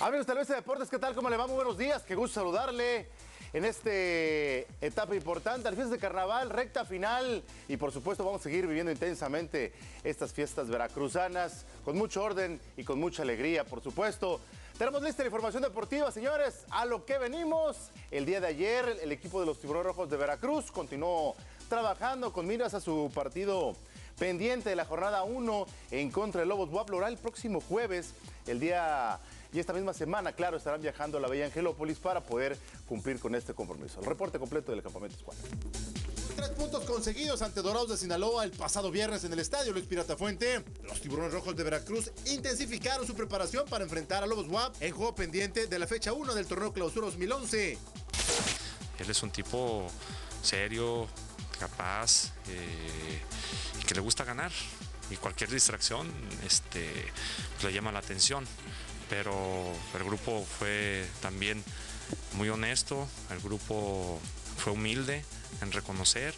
Amigos de Televisa Deportes, ¿qué tal? ¿Cómo le va? Muy buenos días, qué gusto saludarle en esta etapa importante, al fiestas de carnaval, recta final y por supuesto vamos a seguir viviendo intensamente estas fiestas veracruzanas con mucho orden y con mucha alegría, por supuesto. Tenemos lista de información deportiva, señores, a lo que venimos. El día de ayer el equipo de los Tiburones Rojos de Veracruz continuó trabajando con miras a su partido pendiente de la jornada 1 en contra de Lobos Guaploral el próximo jueves, el día y esta misma semana, claro, estarán viajando a la Bella Angelópolis para poder cumplir con este compromiso. El reporte completo del campamento Escuadra. Tres puntos conseguidos ante Dorados de Sinaloa el pasado viernes en el estadio Luis Pirata Fuente. Los tiburones rojos de Veracruz intensificaron su preparación para enfrentar a Lobos WAP en juego pendiente de la fecha 1 del torneo Clausura 2011. Él es un tipo serio, capaz eh, y que le gusta ganar. Y cualquier distracción este, le llama la atención pero el grupo fue también muy honesto, el grupo fue humilde en reconocer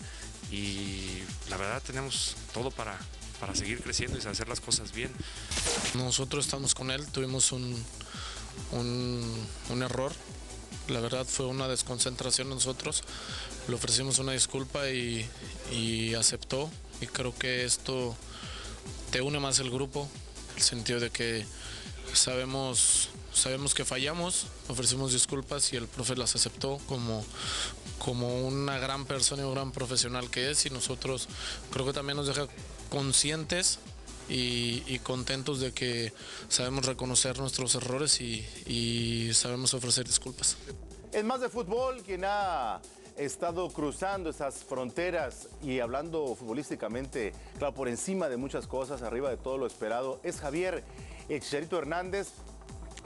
y la verdad tenemos todo para, para seguir creciendo y hacer las cosas bien. Nosotros estamos con él, tuvimos un, un, error, la verdad fue una desconcentración nosotros, le ofrecimos una disculpa y, y aceptó. Y creo que esto te une más el grupo, el sentido de que Sabemos, sabemos que fallamos, ofrecimos disculpas y el profe las aceptó como, como una gran persona y un gran profesional que es y nosotros creo que también nos deja conscientes y, contentos de que sabemos reconocer nuestros errores y, y sabemos ofrecer disculpas. En más de fútbol, quien ha estado cruzando esas fronteras y hablando futbolísticamente, claro, por encima de muchas cosas, arriba de todo lo esperado, es Javier el Chicharito Hernández,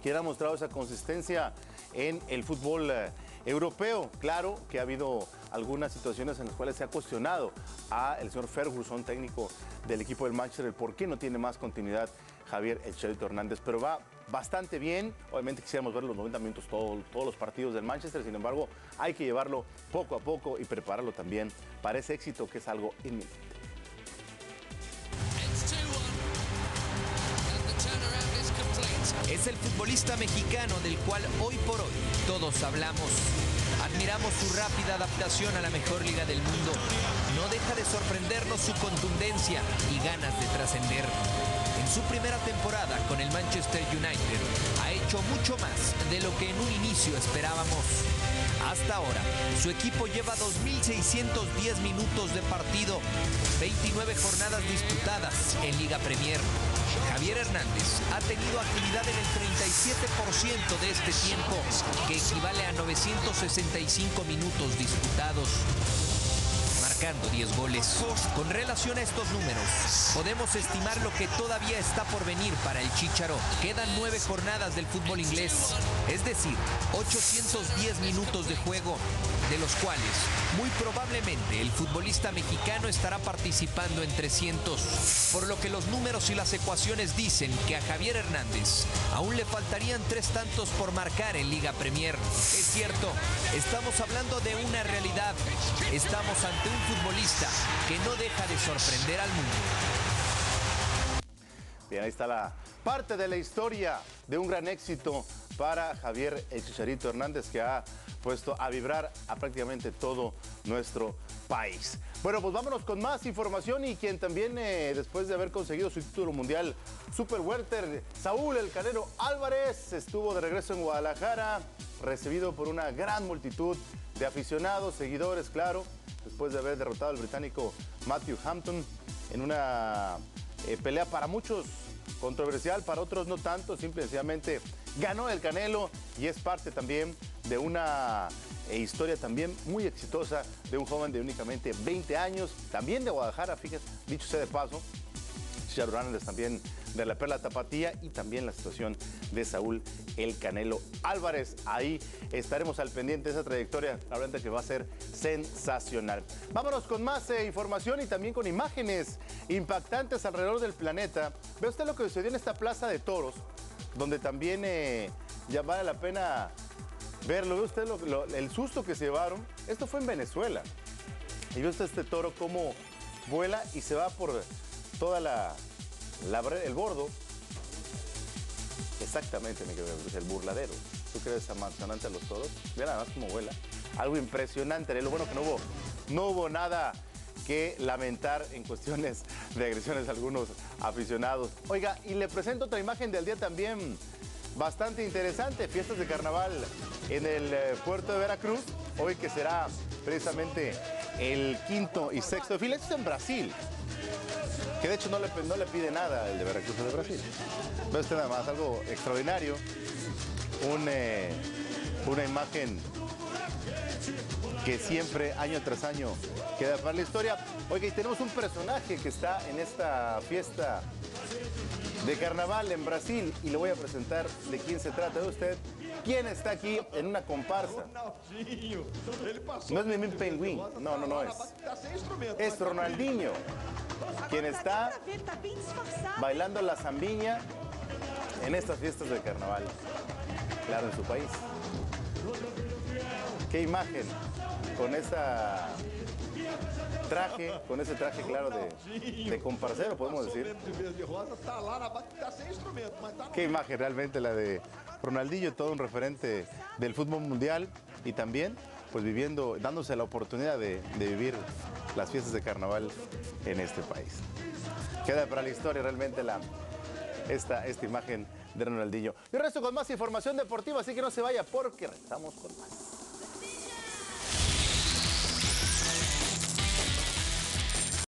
quien ha mostrado esa consistencia en el fútbol eh, europeo. Claro que ha habido algunas situaciones en las cuales se ha cuestionado a el señor Ferguson, técnico del equipo del Manchester, el por qué no tiene más continuidad Javier El Chicharito Hernández, pero va bastante bien. Obviamente quisiéramos ver los 90 minutos todos los partidos del Manchester, sin embargo, hay que llevarlo poco a poco y prepararlo también para ese éxito que es algo inminente. Es el futbolista mexicano del cual hoy por hoy todos hablamos. Admiramos su rápida adaptación a la mejor liga del mundo. No deja de sorprendernos su contundencia y ganas de trascender. En su primera temporada con el Manchester United ha hecho mucho más de lo que en un inicio esperábamos. Hasta ahora, su equipo lleva 2.610 minutos de partido, 29 jornadas disputadas en Liga Premier. Javier Hernández ha tenido actividad en el 37% de este tiempo, que equivale a 965 minutos disputados. 10 goles. Con relación a estos números, podemos estimar lo que todavía está por venir para el Chicharo. Quedan nueve jornadas del fútbol inglés, es decir, 810 minutos de juego, de los cuales muy probablemente el futbolista mexicano estará participando en 300, por lo que los números y las ecuaciones dicen que a Javier Hernández aún le faltarían tres tantos por marcar en Liga Premier. Es cierto, estamos hablando de una realidad, estamos ante un futbolista que no deja de sorprender al mundo. Bien, ahí está la parte de la historia de un gran éxito para Javier El Chicharito Hernández que ha puesto a vibrar a prácticamente todo nuestro país. Bueno, pues vámonos con más información y quien también eh, después de haber conseguido su título mundial Super Saúl El Canero Álvarez estuvo de regreso en Guadalajara, recibido por una gran multitud de aficionados, seguidores, claro, después de haber derrotado al británico Matthew Hampton en una eh, pelea para muchos controversial, para otros no tanto, simplemente ganó el Canelo y es parte también de una eh, historia también muy exitosa de un joven de únicamente 20 años, también de Guadalajara, fíjate, dicho sea de paso, Charo también de la Perla Tapatía y también la situación de Saúl El Canelo Álvarez. Ahí estaremos al pendiente de esa trayectoria, la verdad que va a ser sensacional. Vámonos con más eh, información y también con imágenes impactantes alrededor del planeta. Ve usted lo que sucedió en esta plaza de toros, donde también eh, ya vale la pena verlo. Ve usted el susto que se llevaron. Esto fue en Venezuela. Y ve usted este toro cómo vuela y se va por toda la, el bordo. Exactamente, el burladero. ¿Tú crees amanzonante a los toros? Mira nada más cómo vuela. Algo impresionante. Lo bueno que no hubo, no hubo nada que lamentar en cuestiones de agresiones a algunos aficionados. Oiga, y le presento otra imagen del día también bastante interesante. Fiestas de carnaval en el eh, puerto de Veracruz. Hoy que será precisamente el quinto y sexto desfile. Esto es en Brasil. Que de hecho no le, no le pide nada el de Veracruz de Brasil. Ve usted nada más, algo extraordinario. Un, eh, una imagen que siempre, año tras año, queda para la historia. Oiga, y tenemos un personaje que está en esta fiesta de carnaval en Brasil y le voy a presentar de quién se trata de usted. ¿Quién está aquí en una comparsa? No es Mimín Penguin, no, no, no es. Es Ronaldinho, quien está bailando la zambiña en estas fiestas de carnaval. Claro, en su país. Qué imagen con esa traje, con ese traje claro de, de comparsero, podemos decir. Qué imagen realmente la de Ronaldinho, todo un referente del fútbol mundial y también pues viviendo, dándose la oportunidad de, vivir las fiestas de carnaval en este país. Queda para la historia realmente la, esta, esta imagen de Ronaldinho. Y resto con más información deportiva, así que no se vaya porque regresamos con más.